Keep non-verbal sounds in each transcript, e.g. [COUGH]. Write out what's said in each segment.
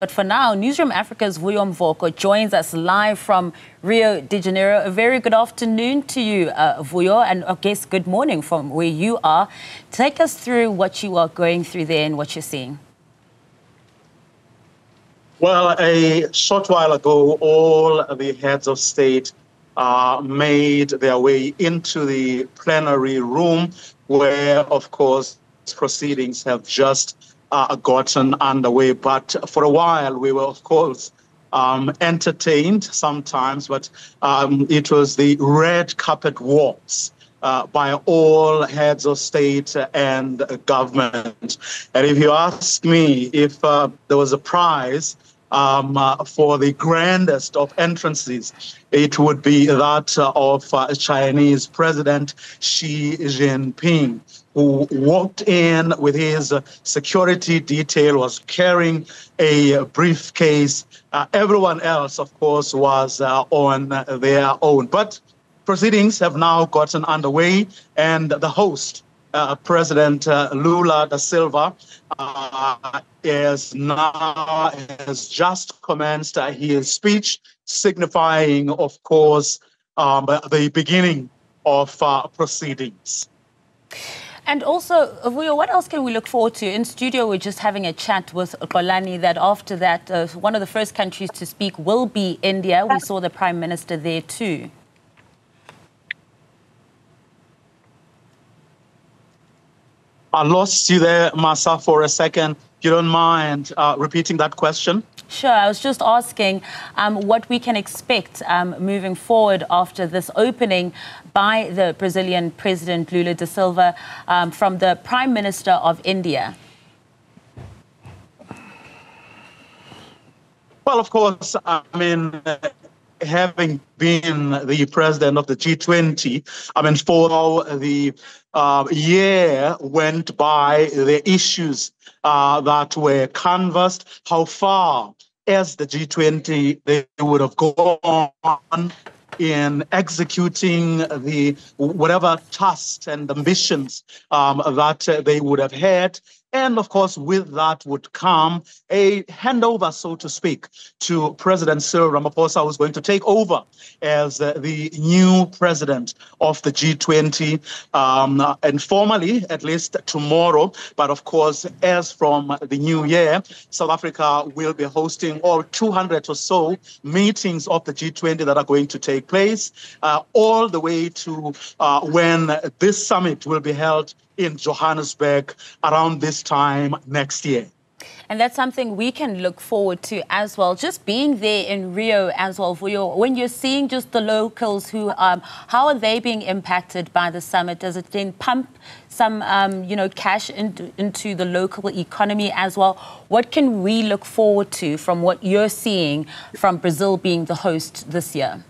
But for now, Newzroom Afrika's Vuyo Mvoko joins us live from Rio de Janeiro. A very good afternoon to you, uh, Vuyo, and I guess good morning from where you are. Take us through what you are going through there and what you're seeing. Well, a short while ago, all the heads of state uh, made their way into the plenary room where, of course, proceedings have just uh, gotten underway. But for a while, we were, of course, um, entertained sometimes, but um, it was the red carpet walks. Uh, by all heads of state and government. And if you ask me if uh, there was a prize um, uh, for the grandest of entrances, it would be that of uh, Chinese President Xi Jinping who walked in with his security detail, was carrying a briefcase. Uh, everyone else, of course, was uh, on their own. But proceedings have now gotten underway, and the host, uh, President uh, Lula da Silva, uh, is now has just commenced his speech, signifying, of course, um, the beginning of uh, proceedings. And also, Vuyo, what else can we look forward to? In studio, we're just having a chat with Xolani that after that, uh, one of the first countries to speak will be India. We saw the Prime Minister there too. I lost you there, Masa, for a second. You don't mind uh, repeating that question? Sure. I was just asking um, what we can expect um, moving forward after this opening by the Brazilian President Lula da Silva um, from the Prime Minister of India. Well, of course, I mean, having been the president of the G20, I mean, for how the uh, year went by, the issues uh, that were canvassed, how far as the G20 they would have gone in executing the whatever tasks and ambitions um, that they would have had and of course, with that would come a handover, so to speak, to President Cyril Ramaphosa, who's going to take over as the new president of the G20, um, and formally, at least tomorrow. But of course, as from the new year, South Africa will be hosting all 200 or so meetings of the G20 that are going to take place, uh, all the way to uh, when this summit will be held in Johannesburg around this time next year. And that's something we can look forward to as well. Just being there in Rio as well for you, when you're seeing just the locals who, um, how are they being impacted by the summit? Does it then pump some, um, you know, cash into the local economy as well? What can we look forward to from what you're seeing from Brazil being the host this year?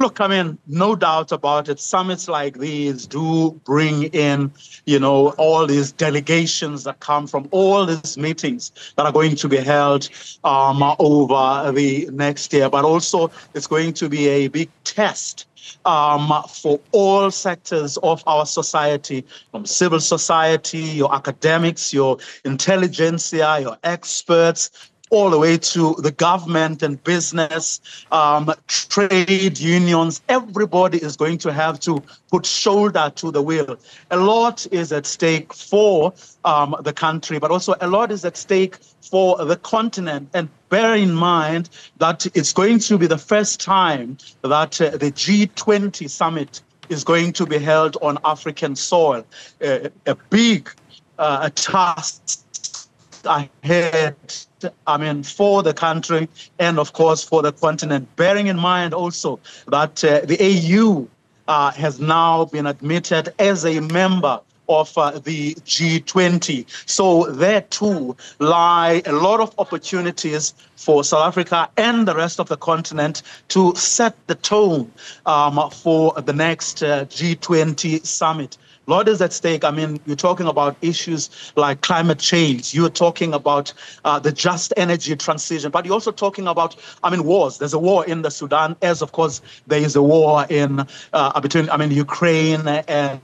Look, I mean, no doubt about it. Summits like these do bring in, you know, all these delegations that come from all these meetings that are going to be held um, over the next year. But also, it's going to be a big test um, for all sectors of our society, from civil society, your academics, your intelligentsia, your experts, all the way to the government and business, um, trade unions. Everybody is going to have to put shoulder to the wheel. A lot is at stake for um, the country, but also a lot is at stake for the continent. And bear in mind that it's going to be the first time that uh, the G20 summit is going to be held on African soil. Uh, a big uh, task ahead I mean, for the country and, of course, for the continent. Bearing in mind also that uh, the AU uh, has now been admitted as a member of uh, the G20. So there too lie a lot of opportunities for South Africa and the rest of the continent to set the tone um, for the next uh, G20 summit. A lot is at stake. I mean, you're talking about issues like climate change. You're talking about uh, the just energy transition, but you're also talking about, I mean, wars. There's a war in the Sudan, as of course there is a war in uh, between, I mean, Ukraine and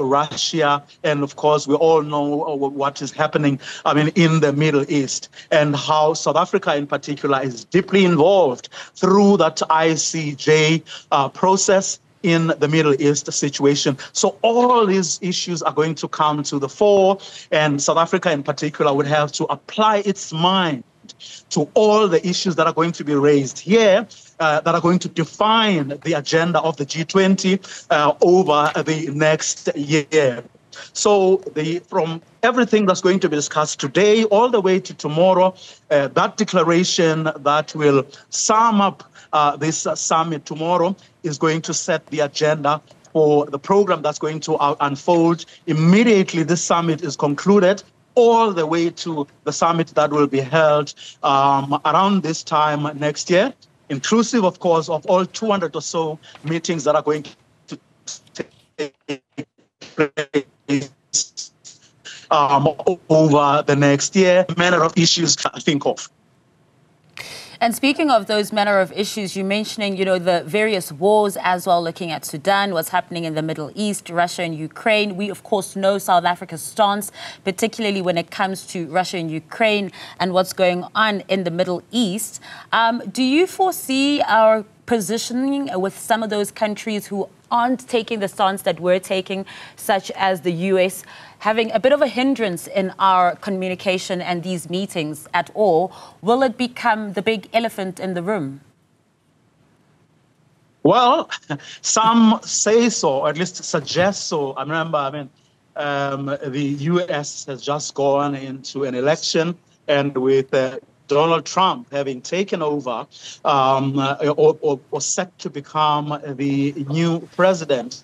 Russia, and of course we all know what is happening. I mean, in the Middle East, and how South Africa, in particular, is deeply involved through that ICJ uh, process in the Middle East situation. So all these issues are going to come to the fore, and South Africa in particular would have to apply its mind to all the issues that are going to be raised here uh, that are going to define the agenda of the G20 uh, over the next year. So the from everything that's going to be discussed today all the way to tomorrow, uh, that declaration that will sum up uh, this uh, summit tomorrow is going to set the agenda for the program that's going to uh, unfold immediately. This summit is concluded all the way to the summit that will be held um, around this time next year, inclusive, of course, of all 200 or so meetings that are going to take place um, over the next year, manner of issues I think of. And speaking of those manner of issues, you're mentioning, you know, the various wars as well, looking at Sudan, what's happening in the Middle East, Russia and Ukraine. We, of course, know South Africa's stance, particularly when it comes to Russia and Ukraine and what's going on in the Middle East. Um, do you foresee our positioning with some of those countries who aren't taking the stance that we're taking, such as the US, having a bit of a hindrance in our communication and these meetings at all, will it become the big elephant in the room? Well, [LAUGHS] some say so, or at least suggest so. I remember, I mean, um, the US has just gone into an election, and with uh, Donald Trump having taken over um, uh, or, or, or, set to become the new president.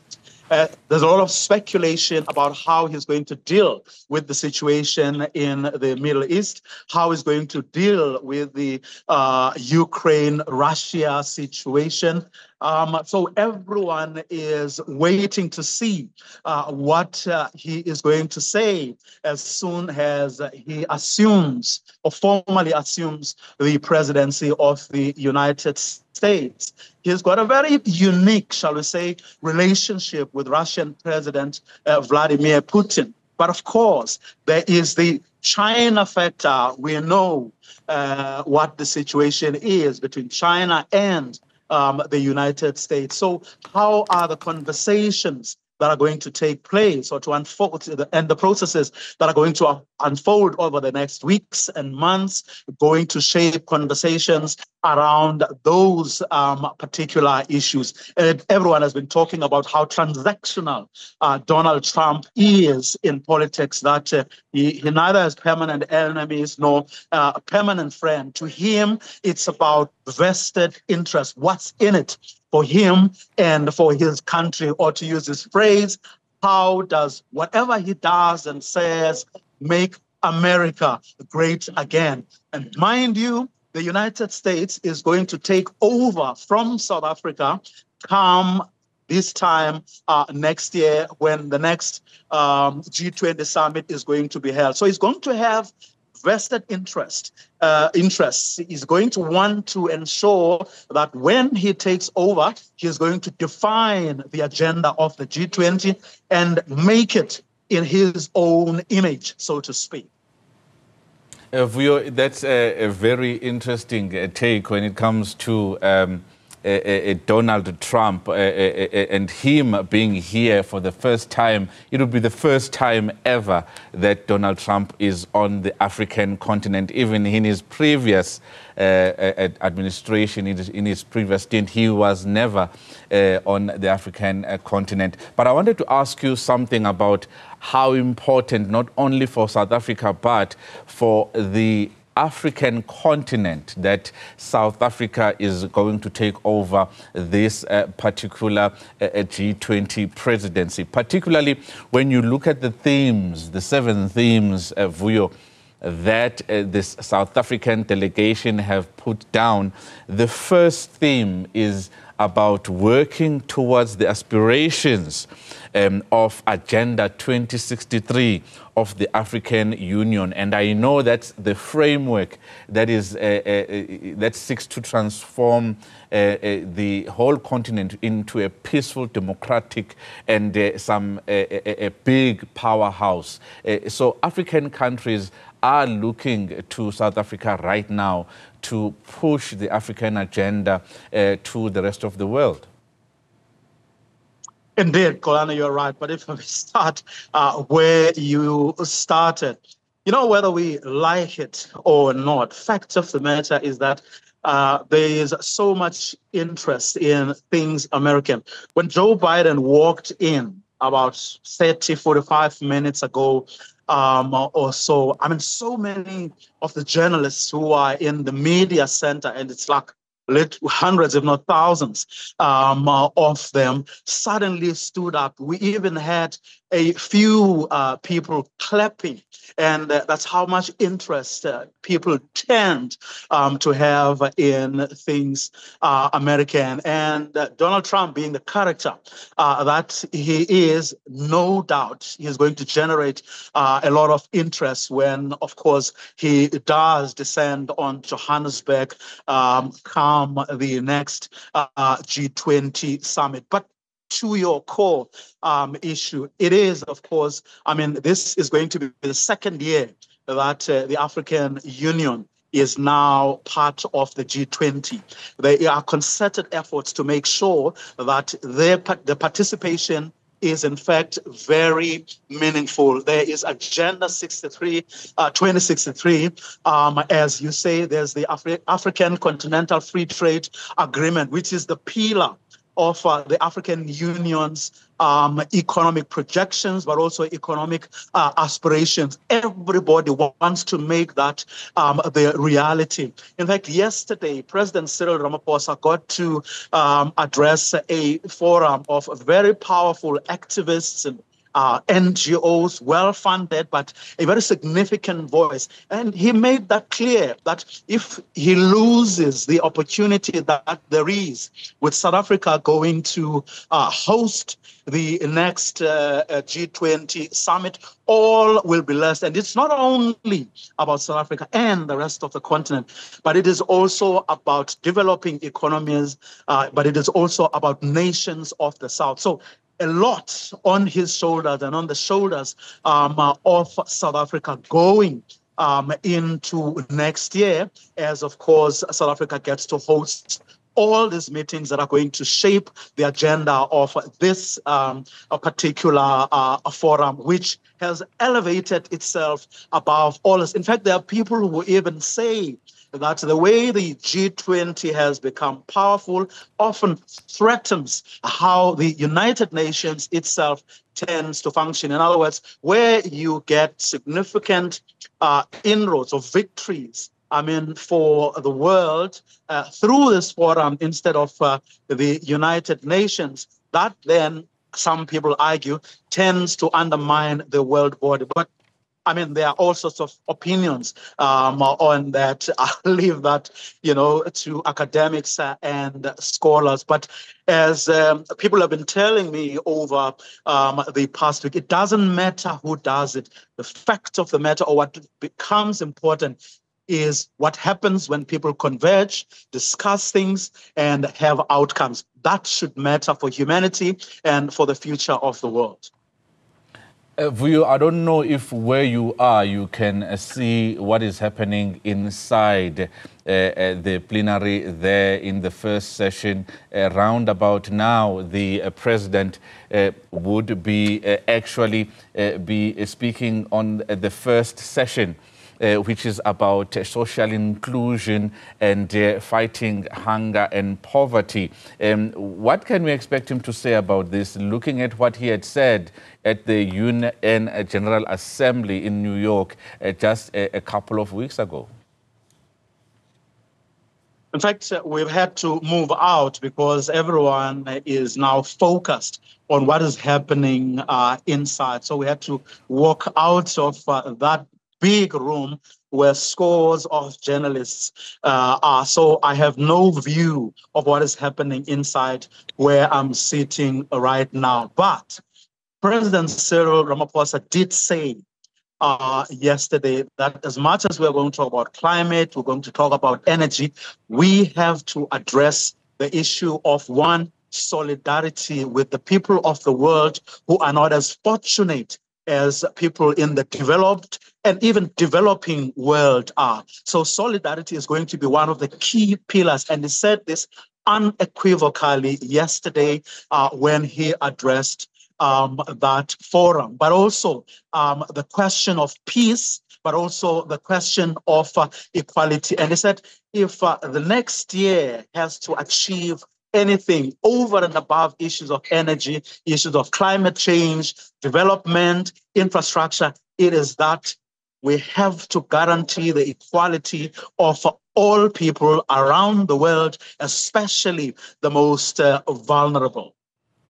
Uh, there's a lot of speculation about how he's going to deal with the situation in the Middle East, how he's going to deal with the uh, Ukraine Russia situation. Um, so everyone is waiting to see uh, what uh, he is going to say as soon as he assumes or formally assumes the presidency of the United States. He's got a very unique, shall we say, relationship with Russian President uh, Vladimir Putin. But of course, there is the China factor. We know uh, what the situation is between China and um, the United States. So, how are the conversations that are going to take place or to unfold and the processes that are going to unfold over the next weeks and months going to shape conversations around those um, particular issues. And everyone has been talking about how transactional uh, Donald Trump is in politics, that uh, he, he, neither has permanent enemies nor uh, a permanent friend. To him, it's about vested interest. What's in it for him and for his country, or to use his phrase, how does whatever he does and says make America great again? And mind you, the United States is going to take over from South Africa come this time uh, next year when the next um, G20 summit is going to be held. So he's going to have vested interest uh, interests. He's going to want to ensure that when he takes over, he is going to define the agenda of the G20 and make it in his own image, so to speak. Uh, that's a, a, very interesting uh, take when it comes to um, Donald Trump and him being here for the first time. It will be the first time ever that Donald Trump is on the African continent. Even in his previous uh, administration, in his previous stint, he was never uh, on the African uh, continent. But I wanted to ask you something about how important, not only for South Africa, but for the African continent that South Africa is going to take over this uh, particular uh, G20 presidency, particularly when you look at the themes, the seven themes, uh, Vuyo, that uh, this South African delegation have put down. The first theme is about working towards the aspirations um, of Agenda 2063 of the African Union. And I know that's the framework that, is, uh, uh, uh that seeks to transform uh, uh, the whole continent into a peaceful, democratic, and uh, some a, a, big powerhouse. so African countries are looking to South Africa right now to push the African agenda to the rest of the world. Indeed, Xolani, you're right. But if [LAUGHS] we start uh, where you started, you know, whether we like it or not, fact of the matter is that uh, there is so much interest in things American. When Joe Biden walked in about 30, 45 minutes ago um, or so, I mean, so many of the journalists who are in the media center, and it's like hundreds, if not thousands, um, uh, of them suddenly stood up. We even had a few uh, people clapping, and uh, that's how much interest uh, people tend um, to have in things uh, American. And uh, Donald Trump, being the character that he is, no doubt he is going to generate a lot of interest when, of course, he does descend on Johannesburg um, the next G20 summit. But to your core um, issue, it is, of course, I mean, this is going to be the second year that uh, the African Union is now part of the G20. There are concerted efforts to make sure that their, the participation is in fact very meaningful. There is Agenda 63, uh, 2063. Um, as you say, there's the Afri- African Continental Free Trade Agreement, which is the pillar of uh, the African Union's um, economic projections, but also economic uh, aspirations. Everybody wants to make that um, the reality. In fact, yesterday, President Cyril Ramaphosa got to um, address a forum of very powerful activists and uh, NGOs, well funded, but a very significant voice. And he made that clear that if he loses the opportunity that there is with South Africa going to uh, host the next uh, uh G20 summit, all will be lost. And it's not only about South Africa and the rest of the continent, but it is also about developing economies, uh, but it is also about nations of the South. So a lot on his shoulders and on the shoulders um, uh, of South Africa going um, into next year, as of course South Africa gets to host all these meetings that are going to shape the agenda of this um, particular uh, forum, which has elevated itself above all else. In fact, there are people who even say that the way the G20 has become powerful often threatens how the United Nations itself tends to function. In other words, where you get significant uh, inroads or victories I mean, for the world uh, through this forum instead of uh, the United Nations, that then some people argue tends to undermine the world body. But I mean, there are all sorts of opinions um, on that. [LAUGHS] I'll leave that, you know, to academics uh, and scholars. But as um, people have been telling me over um, the past week, it doesn't matter who does it. The fact of the matter, or what becomes important, is what happens when people converge, discuss things, and have outcomes. That should matter for humanity and for the future of the world. Uh, Vuyo, I don't know if where you are you can uh, see what is happening inside uh, uh, the plenary there in the first session. Uh, round about now, the uh, president would be actually be speaking on the first session uh, which is about uh, social inclusion and uh, fighting hunger and poverty. Um, what can we expect him to say about this, looking at what he had said at the UN General Assembly in New York uh, just a, a couple of weeks ago? In fact, uh, we've had to move out because everyone is now focused on what is happening uh, inside. So we had to walk out of uh, that big room where scores of journalists uh, are. So I have no view of what is happening inside where I'm sitting right now. But President Cyril Ramaphosa did say uh, yesterday that as much as we're going to talk about climate, we're going to talk about energy, we have to address the issue of one solidarity with the people of the world who are not as fortunate as people in the developed and even developing world are. So solidarity is going to be one of the key pillars. And he said this unequivocally yesterday uh, when he addressed um, that forum, but also um, the question of peace, but also the question of uh, equality. And he said, if uh, the next year has to achieve anything over and above issues of energy, issues of climate change, development, infrastructure, it is that we have to guarantee the equality of all people around the world, especially the most uh, vulnerable.